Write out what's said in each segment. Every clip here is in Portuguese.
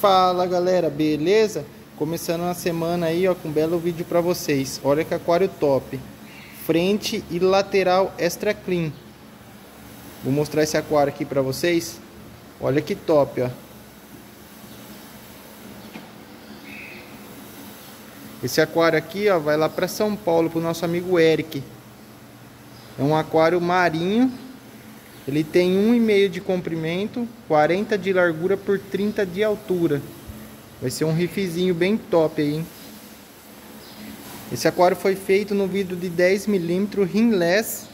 Fala galera, beleza? Começando a semana aí ó, com um belo vídeo para vocês. Olha que aquário top. Frente e lateral extra clean. Vou mostrar esse aquário aqui para vocês. Olha que top, ó. Esse aquário aqui, ó, vai lá para São Paulo pro nosso amigo Eric. É um aquário marinho ele tem 1,5 de comprimento, 40 de largura por 30 de altura. Vai ser um rifezinho bem top aí, hein? Esse aquário foi feito no vidro de 10 mm rimless.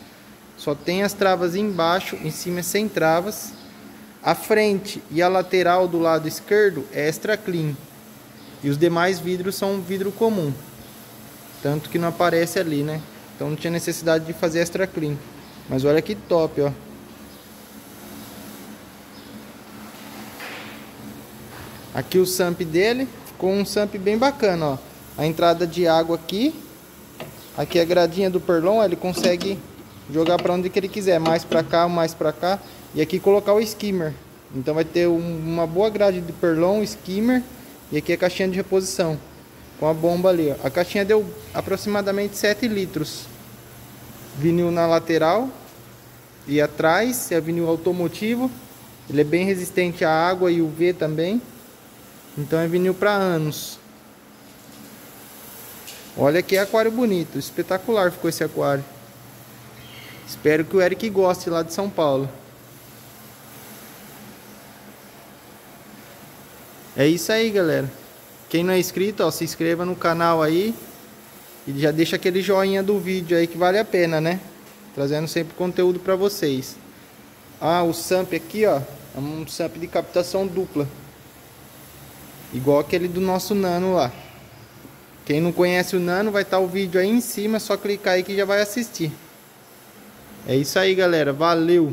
Só tem as travas embaixo, em cima é sem travas. A frente e a lateral do lado esquerdo é extra clean. E os demais vidros são vidro comum. Tanto que não aparece ali, né? Então não tinha necessidade de fazer extra clean. Mas olha que top, ó. Aqui o samp dele, ficou um samp bem bacana, ó. A entrada de água aqui. Aqui a gradinha do perlon, ele consegue jogar para onde que ele quiser, mais para cá, mais para cá. E aqui colocar o skimmer. Então vai ter um, uma boa grade de perlon, skimmer. E aqui a caixinha de reposição. Com a bomba ali, ó. A caixinha deu aproximadamente 7 litros. Vinil na lateral. E atrás é vinil automotivo. Ele é bem resistente à água e UV também. Então é vinil para anos. Olha que aquário bonito, espetacular ficou esse aquário. Espero que o Eric goste lá de São Paulo. É isso aí, galera. Quem não é inscrito, ó, se inscreva no canal aí. E já deixa aquele joinha do vídeo aí que vale a pena, né? Trazendo sempre conteúdo para vocês. Ah, o SAMP aqui, ó. É um SAMP de captação dupla. Igual aquele do nosso Nano lá. Quem não conhece o Nano, vai estar tá o vídeo aí em cima, é só clicar aí que já vai assistir. É isso aí, galera. Valeu!